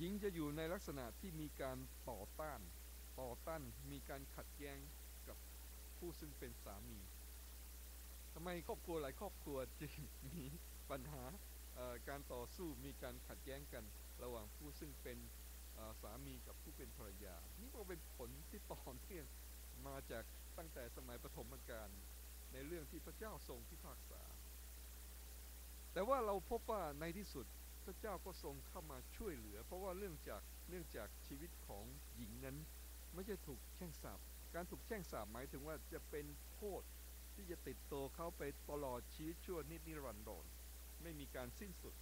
หญิงจะอยู่ในลักษณะที่มีการต่อต้าน ต่อต้านมีการขัดแย้งกับผู้ซึ่งเป็นสามีทำไมครอบครัวหลายครอบครัวจึงมีปัญหาการต่อสู้มีการขัดแย้งกันระหว่างผู้ซึ่งเป็นสามีกับผู้เป็นภรรยา นี่ก็เป็นผลที่ต่อเนื่องมาจากตั้งแต่สมัยปฐมกาลในเรื่องที่พระเจ้าทรงพิพากษา แต่ว่าเราพบว่าในที่สุด พระเจ้าก็ทรงเข้ามาช่วยเหลือ เพราะว่าเรื่องจากเนื่องจากชีวิตของหญิงนั้น ไม่ใช่ถูกแช่งสาบการถูกแช่งสาบหมายถึงว่าจะเป็นโทษที่จะติดตัวเขาไปตลอดชีวิตชั่วนิดนิรันดรไม่มีการสิ้นสุด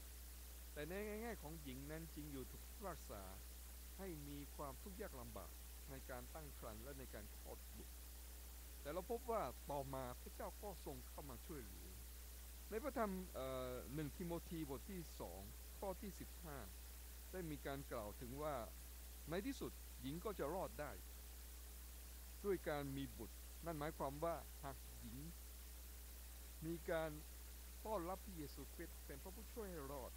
แต่ในแง่ของหญิงนั้นจริงอยู่ถูกรักษาให้มีความทุกข์ยากลำบากในการตั้งครรภ์และในการคลอดบุตรแต่เราพบว่าต่อมาพระเจ้าก็ทรงเข้ามาช่วยเหลือในพระธรรมหนึ่งทิโมธีบทที่สอง ข้อที่ 15 ได้มีการกล่าวถึงว่า ในที่สุดหญิงก็จะรอดได้ ด้วยการมีบุตร นั่นหมายความว่าหากหญิง มีการต้อนรับพระเยซูคริสต์เป็นพระผู้ช่วยให้รอด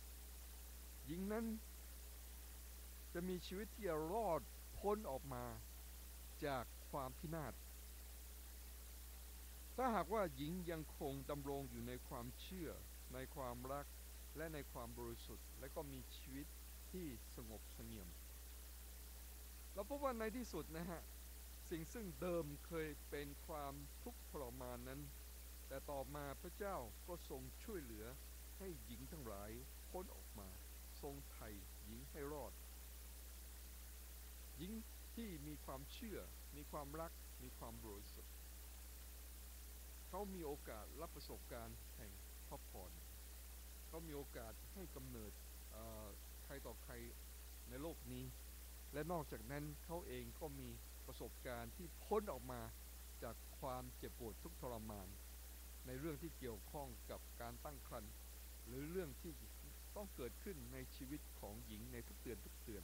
หญิงนั้น จะมีชีวิตที่จะรอดพ้นออกมาจากความพินาศถ้าหากว่าหญิงยังคงดำรงอยู่ในความเชื่อในความรัก และในความบริสุทธิ์ และก็มีชีวิตที่สงบเสงี่ยม เราพบว่าในที่สุดนะฮะ สิ่งซึ่งเดิมเคยเป็นความทุกข์ทรมานนั้น แต่ต่อมาพระเจ้าก็ทรงช่วยเหลือให้หญิงทั้งหลายพ้นออกมา ทรงไถ่หญิงให้รอด หญิงที่มีความเชื่อ มีความรัก มีความบริสุทธิ์ เขามีโอกาสรับประสบการณ์แห่งพระพร เขามีโอกาสให้กำเนิดใครต่อใครในโลกนี้ และนอกจากนั้นเขาเองก็มีประสบการณ์ที่พ้นออกมาจากความเจ็บปวดทุกทรมาน ในเรื่องที่เกี่ยวข้องกับการตั้งครรภ์หรือเรื่องที่ต้องเกิดขึ้นในชีวิตของหญิงในทุกเดือนทุกเดือน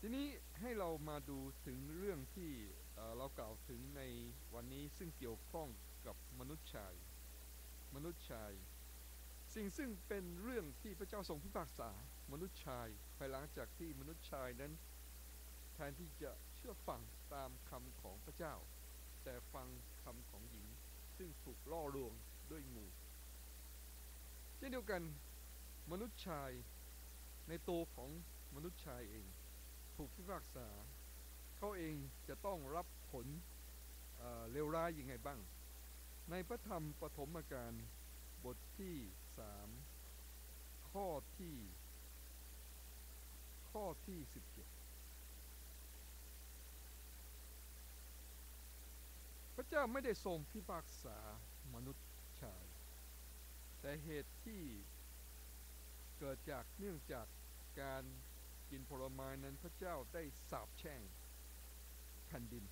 ทีนี้ให้เรามาดูถึงเรื่องที่เรากล่าวถึงในวันนี้ซึ่งเกี่ยวข้องกับมนุษย์ชาย มนุษย์ชาย สิ่งซึ่งเป็นเรื่องที่พระเจ้าทรงพิพากษามนุษย์ชายภายหลังจากที่มนุษย์ชายนั้น แทนที่จะเชื่อฟังตามคำของพระเจ้า แต่ฟังคำของหญิงซึ่งถูกล่อลวงด้วยงูเช่นเดียวกันมนุษย์ชายในตัวของมนุษย์ชายเอง ถูกพิพากษา เขาเองจะต้องรับผลเลวร้ายยังไงบ้าง ในพระธรรมปฐมกาลบทที่ สามข้อที่ ข้อที่สิบเจ็ดพระเจ้าไม่ได้ทรงพิพากษามนุษย์ชาย แต่เหตุที่เกิดจากเนื่องจากการกินผลไม้นั้นพระเจ้าได้สาบแช่งแผ่นดิน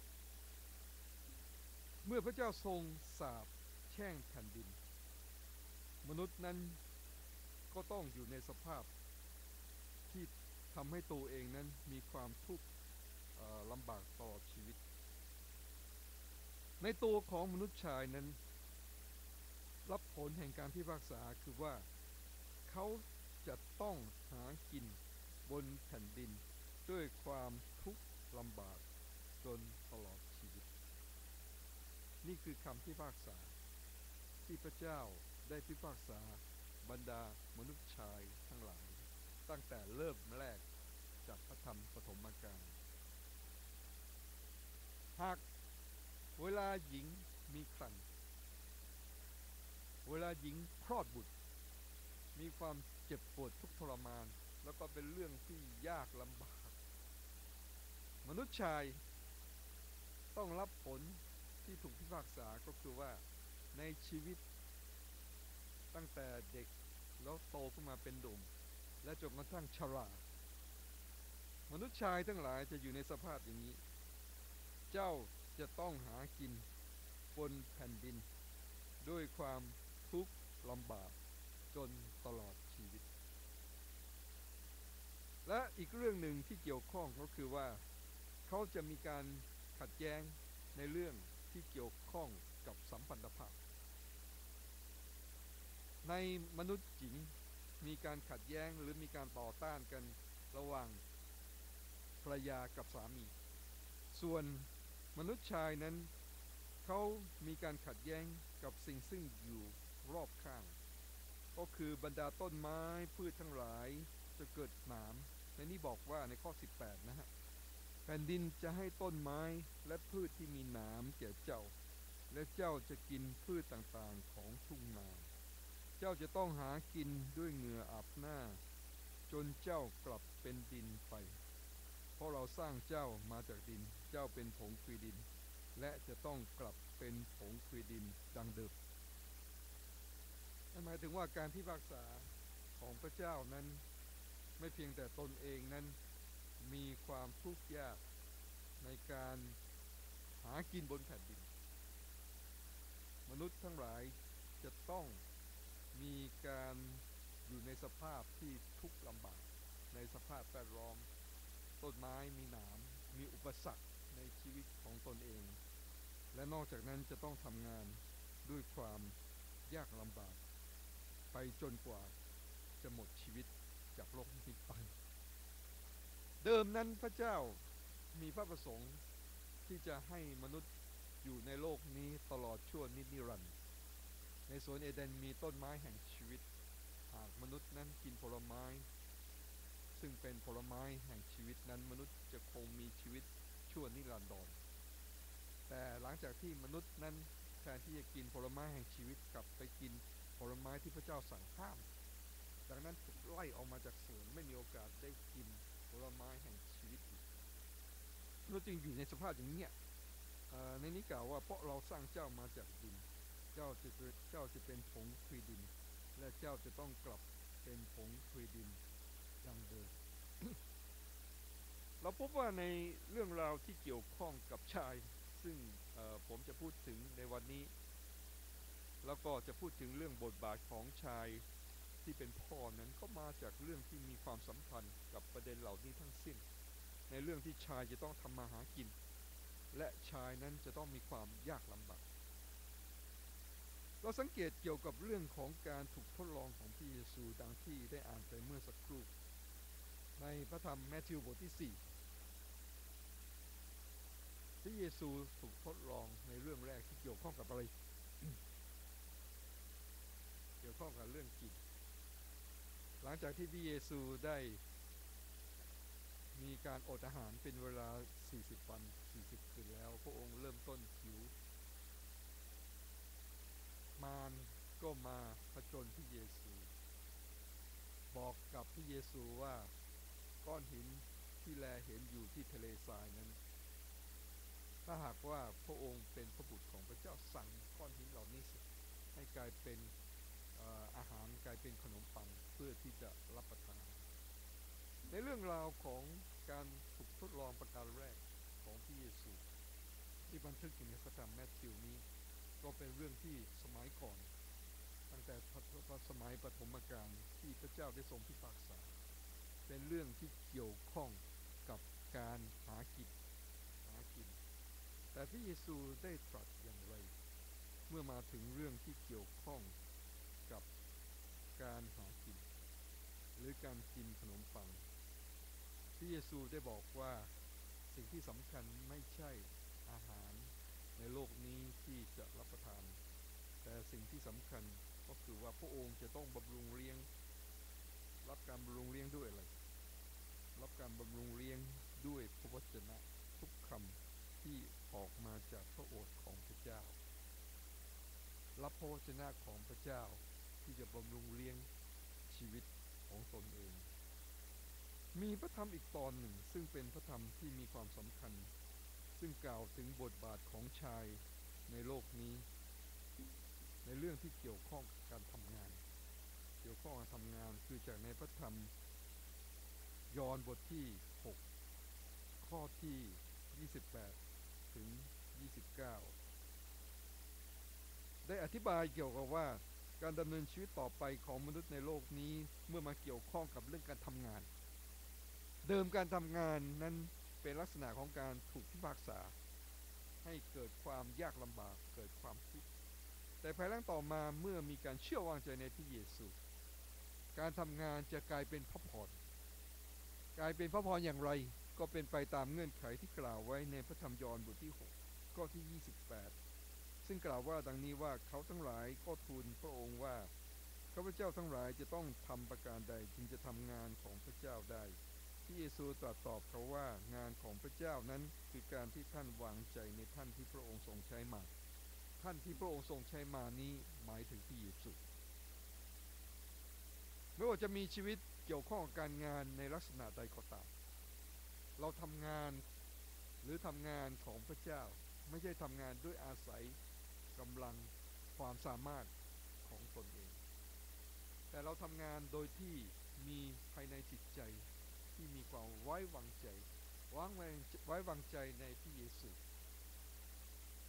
เมื่อพระเจ้าทรงสาบแช่งแผ่นดิน มนุษย์นั้นก็ต้องอยู่ในสภาพที่ทำให้ตัวเองนั้นมีความทุกข์ลำบากตลอดชีวิต ในตัวของมนุษย์ชายนั้น รับผลแห่งการพิพากษาคือว่าเขาจะต้องหากินบนแผ่นดินด้วยความทุกข์ลำบากจนตลอดชีวิต นี่คือคำพิพากษาที่พระเจ้า ได้พิพากษาบรรดามนุษย์ชายทั้งหลาย ตั้งแต่เริ่มแรกจากพระธรรมปฐมกาลหากเวลาหญิงมีครรภ์เวลาหญิงคลอดบุตร มีความเจ็บปวดทุกทรมาน แล้วก็เป็นเรื่องที่ยากลำบาก มนุษย์ชายต้องรับผลที่ถูกพิพากษาก็คือว่าในชีวิต ตั้งแต่เด็กแล้วโตขึ้นมาเป็นดุมและจนกระทั่งชรามนุษย์ชายทั้งหลายจะอยู่ในสภาพอย่างนี้ เจ้าจะต้องหากินบนแผ่นดิน ด้วยความทุกข์ลำบากจนตลอดชีวิต และอีกเรื่องหนึ่งที่เกี่ยวข้องก็คือว่า เขาจะมีการขัดแย้งในเรื่องที่เกี่ยวข้องกับสัมพันธภาพ ในมนุษย์หญิงมีการขัดแย้งหรือมีการต่อต้านกันระหว่างภรรยากับสามี ส่วนมนุษย์ชายนั้น เขามีการขัดแย้งกับสิ่งซึ่งอยู่รอบข้าง ก็คือบรรดาต้นไม้พืชทั้งหลายจะเกิดหนามในนี้บอกว่าในข้อ 18 นะฮะแผ่นดินจะให้ต้นไม้และพืชที่มีหนามแก่เจ้า และเจ้าจะกินพืชต่างๆของทุ่งนา เจ้าจะต้องหากินด้วยเหงื่ออาบหน้า จนเจ้ากลับเป็นดินไป เพราะเราสร้างเจ้ามาจากดิน เจ้าเป็นผงคุยดิน และจะต้องกลับเป็นผงคุยดินดังเดิมนั่นหมายถึงว่าการพิพากษาของพระเจ้านั้น ไม่เพียงแต่ตนเองนั้น มีความทุกข์ยากในการหากินบนแผ่นดิน มนุษย์ทั้งหลายจะต้อง มีการอยู่ในสภาพที่ทุกข์ลำบาก ในสภาพแวดล้อม ต้นไม้มีหนาม มีอุปสรรคในชีวิตของตนเอง และนอกจากนั้นจะต้องทำงานด้วยความยากลำบาก ไปจนกว่าจะหมดชีวิตจากโลกนี้ไป เดิมนั้นพระเจ้ามีพระประสงค์ที่จะให้มนุษย์อยู่ในโลกนี้ตลอดชั่วนิรันดร์ ในสวนเอเดนมีต้นไม้แห่งชีวิต หากมนุษย์นั้นกินผลไม้ ซึ่งเป็นผลไม้แห่งชีวิตนั้นมนุษย์จะคงมีชีวิตชั่วนิรันดรแต่หลังจากที่มนุษย์นั้นแทนที่จะกินผลไม้แห่งชีวิตกลับไปกินผลไม้ที่พระเจ้าสั่งห้าม ดังนั้นถูกไล่ออกมาจากสวนไม่มีโอกาสได้กินผลไม้แห่งชีวิตอีกเราจึงอยู่ในสภาพอย่างเนี้ยในนี้กล่าวว่าเพราะเราสร้างเจ้ามาจากดิน เจ้าจะเจ้าจะเป็นผงคุยดิน และเจ้าจะต้องกลับเป็นผงคุยดินดังเดิมเราพบว่าในเรื่องราวที่เกี่ยวข้องกับชาย ซึ่งผมจะพูดถึงในวันนี้ แล้วก็จะพูดถึงเรื่องบทบาทของชายที่เป็นพ่อนั้นก็มาจากเรื่องที่มีความสัมพันธ์กับประเด็นเหล่านี้ทั้งสิ้น ในเรื่องที่ชายจะต้องทำมาหากิน และชายนั้นจะต้องมีความยากลำบาก สังเกตเกี่ยวกับเรื่องของการถูกทดลองของพระเยซูดังที่ได้อ่านไปเมื่อสักครู่ ในพระธรรมแมทธิวบทที่ 4 พระเยซูถูกทดลองในเรื่องแรกที่เกี่ยวข้องกับอะไร เกี่ยวข้องกับเรื่องกินหลังจากที่พระเยซูได้มีการอดอาหารเป็นเวลา 40 วัน 40 คืนแล้ว พระองค์เริ่มต้นหิว มารก็มาผจญพระเยซู บอกกับพระเยซูว่าก้อนหินที่แลเห็นอยู่ที่ทะเลทรายนั้น ถ้าหากว่าพระองค์เป็นพระบุตรของพระเจ้าสั่งก้อนหินเหล่านี้ให้กลายเป็นอาหารกลายเป็นขนมปังเพื่อที่จะรับประทาน ในเรื่องราวของการถูกทดลองประการแรกของพระเยซู ที่บันทึกอยู่ในพระธรรมแมทธิวนี้ ก็เป็นเรื่องที่สมัยก่อน ตั้งแต่สมัยปฐมกาลที่พระเจ้าได้ทรงพิพากษา เป็นเรื่องที่เกี่ยวข้องกับการหากินหากิน แต่พระเยซูได้ตรัสอย่างไร เมื่อมาถึงเรื่องที่เกี่ยวข้องกับการหากิน หรือการกินขนมปังพระเยซูได้บอกว่าสิ่งที่สำคัญไม่ใช่อาหาร ในโลกนี้ที่จะรับประทาน แต่สิ่งที่สำคัญก็คือว่าพระองค์จะต้องบำรุงเลี้ยง รับการบำรุงเลี้ยงด้วยอะไร รับการบำรุงเลี้ยงด้วยพระวจนะทุกคำที่ออกมาจากพระโอษฐ์ของพระเจ้า รับพระวจนะของพระเจ้าที่จะบำรุงเลี้ยงชีวิตของตนเอง มีพระธรรมอีกตอนหนึ่งซึ่งเป็นพระธรรมที่มีความสำคัญ ซึ่งกล่าวถึงบทบาทของชายในโลกนี้ ในเรื่องที่เกี่ยวข้องกับการทำงาน เกี่ยวข้องกับทำงานคือจากในพระธรรม ยอห์นบทที่ 6 ข้อที่ 28 ถึง 29 ได้อธิบายเกี่ยวกับว่าการดำเนินชีวิตต่อไปของมนุษย์ในโลกนี้เมื่อมาเกี่ยวข้องกับเรื่องการทำงาน เดิมการทำงานนั้น เป็นลักษณะของการถูกพิพากษา ให้เกิดความยากลำบากเกิดความทุกข์แต่ภายหลังต่อมาเมื่อมีการเชื่อวางใจในพระเยซู การทำงานจะกลายเป็นพระพรกลายเป็นพระพรอย่างไรก็เป็นไปตามเงื่อนไขที่กล่าวไว้ในพระธรรมยอห์นบทที่ 6 ข้อที่ 28 ซึ่งกล่าวว่าดังนี้ว่าเขาทั้งหลายก็ทูลพระองค์ว่าข้าพเจ้าทั้งหลายจะต้องทำประการใดจึงจะทำงานของพระเจ้าได้ ที่เยซูตรัสตอบเขาว่างานของพระเจ้านั้นคือการที่ท่านวางใจในท่านที่พระองค์ทรงใช้มา ท่านที่พระองค์ทรงใช้มานี้หมายถึงพระเยซูไม่ว่าจะมีชีวิตเกี่ยวข้องกับการงานในลักษณะใดก็ตามเราทำงานหรือทำงานของพระเจ้าไม่ใช่ทำงานด้วยอาศัยกำลังความสามารถของตนเอง แต่เราทำงานโดยที่มีภายในจิตใจ ที่มีความไว้วางใจวางไว้ไว้วางใจในพระเยซู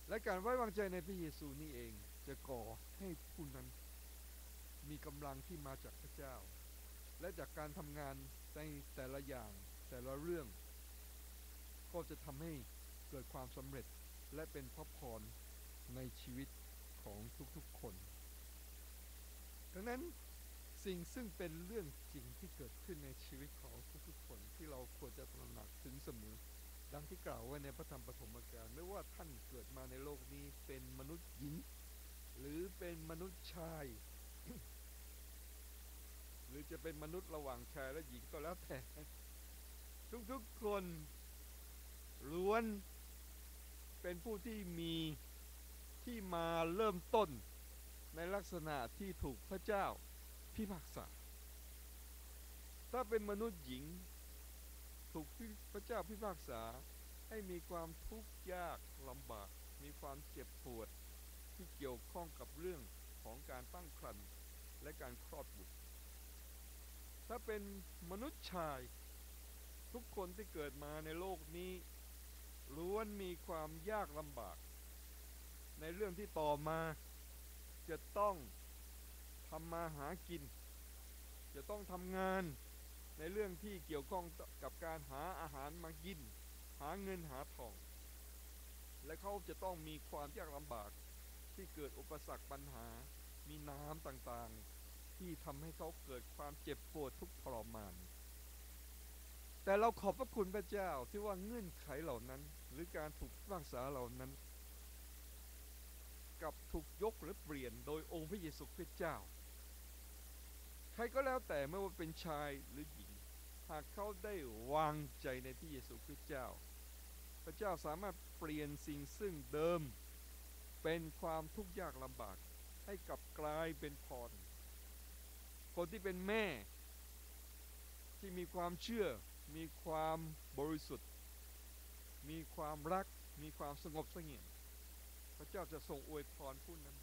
และการไว้วางใจในพระเยซูนี่เองจะก่อให้ผู้นั้นมีกำลังที่มาจากพระเจ้า และจากการทำงานในแต่ละอย่างแต่ละเรื่อง ก็จะทำให้เกิดความสำเร็จและเป็นพระพรในชีวิตของทุกๆคน ดังนั้น สิ่งซึ่งเป็นเรื่องจริงที่เกิดขึ้นในชีวิตของทุกๆคนที่เราควรจะตระหนักถึงเสมอ ดังที่กล่าวไว้ในพระธรรมปฐมกาลไม่ว่าท่านเกิดมาในโลกนี้เป็นมนุษย์หญิง หรือเป็นมนุษย์ชาย หรือจะเป็นมนุษย์ระหว่างชายและหญิงก็แล้วแต่ ทุกๆคนล้วนเป็นผู้ที่มีที่มาเริ่มต้นในลักษณะที่ถูกพระเจ้า พิพากษา ถ้าเป็นมนุษย์หญิง ถูกพระเจ้าพิพากษาให้มีความทุกข์ยากลำบาก มีความเจ็บปวดที่เกี่ยวข้องกับเรื่องของการตั้งครรภ์และการคลอดบุตร ถ้าเป็นมนุษย์ชาย ทุกคนที่เกิดมาในโลกนี้ล้วนมีความยากลำบาก ในเรื่องที่ต่อมาจะต้อง ทำมาหากิน จะต้องทำงานในเรื่องที่เกี่ยวข้องกับการหาอาหารมากิน หาเงินหาทอง และเขาจะต้องมีความยากลำบากที่เกิดอุปสรรคปัญหา มีน้ำต่างๆ ที่ทำให้เขาเกิดความเจ็บปวดทุกทรมาน แต่เราขอบพระคุณพระเจ้าที่ว่าเงื่อนไขเหล่านั้น หรือการถูกพิพากษาเหล่านั้น กับถูกยกหรือเปลี่ยนโดยองค์พระเยซูคริสต์เจ้า ใครก็แล้วแต่ไม่ว่าเป็นชายหรือหญิง หากเขาได้วางใจในพระเยซูคริสต์เจ้า พระเจ้าสามารถเปลี่ยนสิ่งซึ่งเดิม เป็นความทุกข์ยากลำบาก ให้กลับกลายเป็นพร คนที่เป็นแม่ ที่มีความเชื่อ มีความบริสุทธิ์ มีความรัก มีความสงบเสงี่ยม พระเจ้าจะทรงอวยพรผู้นั้น